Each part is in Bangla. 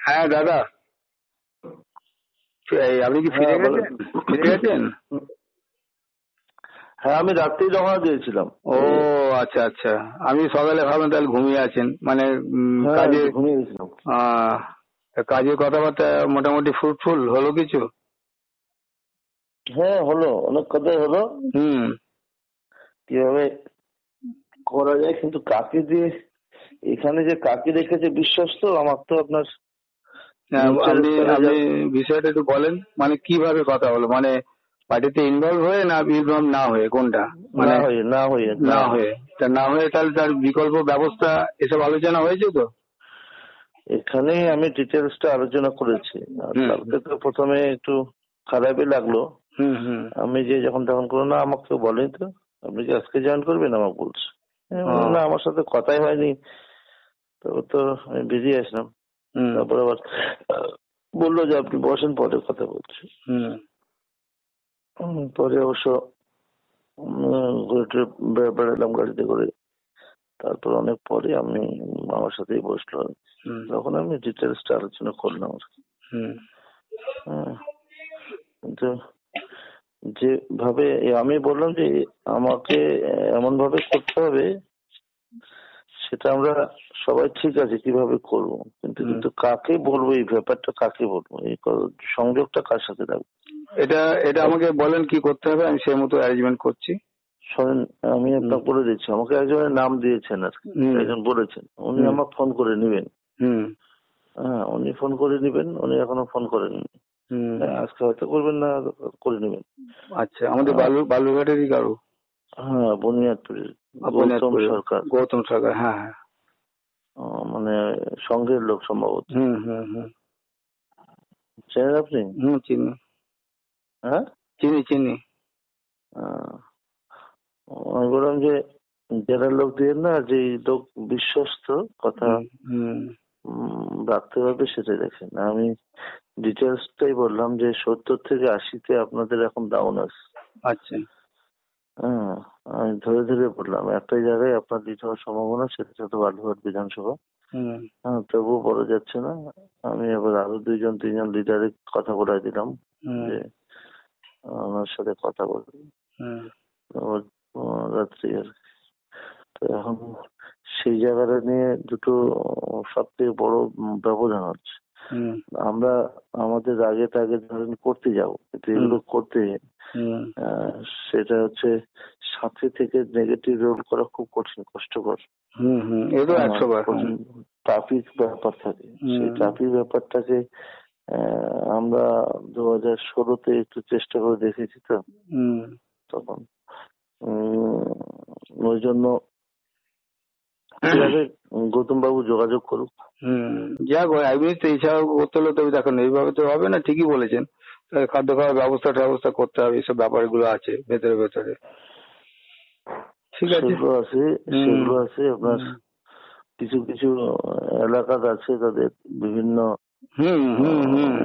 হ্যাঁ দাদা। আপনি কি ফিরে হ্যাঁ। গেছেন ফিরে গেছেন? হ্যাঁ আমি রাত্রেই রওনা দিয়েছিলাম ও আচ্ছা আচ্ছা। আমি সকালে ভাবলাম তাহলে ঘুমিয়ে আছেন। মানে হ্যাঁ, কাজে কাজের কথাবার্তা মোটামুটি ফ্রুটফুল হলো কিছু? হ্যাঁ হলো। অনেক কথাই হলো। হুম। কীভাবে করা যায়? কিন্তু কাকে দিয়ে এখানে যে কাকে রেখেছে বিশ্বস্ত আমার তো আপনার আপনি স্তরে আপনি বিষয়টা একটু বলেন মানে কীভাবে কথা হলো? মানে পার্টিতে ইনভলভ হয়ে না ইনভলভ না হয়ে? কোনটা? মানে না হয়ে না হয়ে। না হয়ে। তা না হয়ে তাহলে তার বিকল্প ব্যবস্থা এসব আলোচনা হয়েছে তো? এখানে আমি ডিটেলসটা আলোচনা করেছি। কালকে তো প্রথমে একটু খারাপই লাগল। আমি যে যখন তখন করল না আমাকে তো বলেনি তো। আপনি কি আজকে জয়েন করবেন? আমাকে বলছে। না আমার সাথে কথাই হয়নি। তবে তো আমি বেরিয়ে আসলাম তারপর আবার বলল যে আপনি বসেন পরে কথা বলছি। হুম। পরে অবশ্য উম, ঘুরে টুরে বে- বেড়ালাম গাড়িতে করে। তারপর অনেক পরে আমি আমার সাথেই বসল তখন আমি ডিটেলসটা আলোচনা করলাম আর কি। হুম। হ্যাঁ। কিন্তু যেভাবে আমি বললাম যে আমাকে এমন ভাবে করতে হবে সেটা আমরা সবাই ঠিক আছে কীভাবে করব। কিন্তু কিন্তু কাকে বলব এই ব্যাপারটা কাকে বলব এই সংযোগটা কার সাথে রাখব এটা এটা আমাকে বলেন কি করতে হবে আমি সেই মতো অ্যারেঞ্জমেন্ট করছি। শোনেন আমি আপনাকে বলে দিচ্ছি আমাকে একজনের নাম দিয়েছেন আর একজন বলেছেন উনি। আমার ফোন করে নেবেন। হুম। হ্যাঁ উনি ফোন করে নেবেন উনি এখনও ফোন করেননি। হ্যাঁ, আজকে হয়তো করবেন না করে নেবেন। আচ্ছা আমাদের বালু বালুঘাটেরই কারও? হ্যাঁ বুনিয়াদপুরের গৌতম সরকার। গৌতম সরকার হ্যাঁ হ্যাঁ। মানে সংঘের লোক সম্ভবত। হুম হুম হুম। চেনেন আপনি? হুম চিনি। হ্যাঁ? চিনি চিনি। আমি বললাম যে যারা লোক দিয়ে না যে লোক বিশ্বস্ত কথা রাখতে পারবে সেটাই দেখেন। আমি ডিটেলসটাই বললাম যে সত্তর থেকে আশিতে আপনাদের এখন ডাউন আছে আচ্ছা। হ্যাঁ আমি ধরে ধরে বললাম একটাই জায়গায় আপনার দিতে হওয়ার সম্ভাবনা সেটা হচ্ছে বালুঘাট বিধানসভা। হুম। হ্যাঁ তবুও বলা যাচ্ছে না আমি এবার আরও দুইজন তিনজন লিডারের কথা বলাই দিলাম যে ওনার সাথে কথা বলবি। রাত্রি আর কি। তো এখন সেই জায়গাটা নিয়ে দুটো সব থেকে বড় ব্যবধান হচ্ছে। আমরা আমাদের আগে তাগে ধরেন করতে যাব। কিন্তু এগুলো করতে সেটা হচ্ছে সাথে থেকে নেগেটিভ রোল করা খুব কঠিন কষ্টকর। ট্রাফিক ব্যাপার থাকে। সেই ট্রাফিক ব্যাপারটাকে আমরা দু হাজার ষোলোতে একটু চেষ্টা করে দেখেছি তো। তখন উম, ওই জন্য কীভাবে গৌতম বাবু যোগাযোগ করুক। হুম যাক ওই একদিন তো এছাড়াও করতে হলে তবে দেখুন এইভাবে তো হবে না ঠিকই বলেছেন। খাদ্য খাওয়ার ব্যবস্থা ব্যবস্থা করতে হবে এইসব ব্যাপারগুলো আছে ভেতরে ভেতরে। ঠিক আছে। সেগুলো আছে সেগুলো আছে আপনার কিছু কিছু এলাকাতে আছে তাদের বিভিন্ন হুম হুম হুম।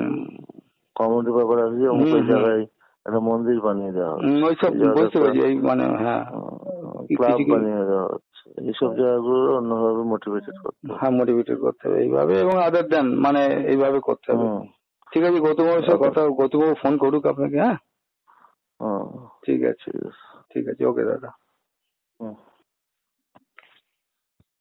কমিটি ব্যাপার আছে যে অমুক। জায়গায় একটা মন্দির বানিয়ে দেওয়া হবে। ওইসব বুঝতে পারছি এই মানে হ্যাঁ। ক্লাব কিছু কিছু- বানিয়ে দেওয়া হচ্ছে। এইসব জায়গাগুলো অন্যভাবে মোটিভেটেড করতে হবে। হ্যাঁ মোটিভেটেড করতে হবে। এইভাবে এবং আদার দেন মানে এইভাবে করতে হবে। ঠিক আছে সাথে কথা ফোন করুক আপনাকে হ্যাঁ? হুম, ঠিক আছে। ঠিক আছে। ঠিক আছে ওকে দাদা। হুম।